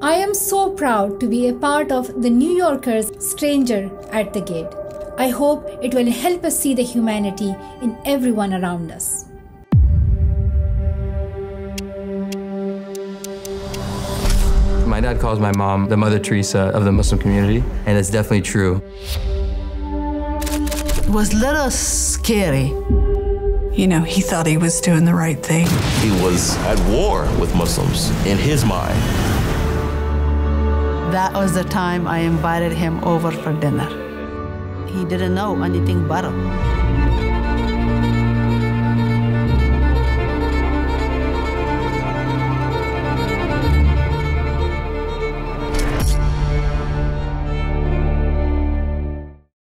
I am so proud to be a part of the New Yorker's Stranger at the Gate. I hope it will help us see the humanity in everyone around us. My dad calls my mom the Mother Teresa of the Muslim community, and it's definitely true. It was a little scary. You know, he thought he was doing the right thing. He was at war with Muslims in his mind. That was the time I invited him over for dinner. He didn't know anything better.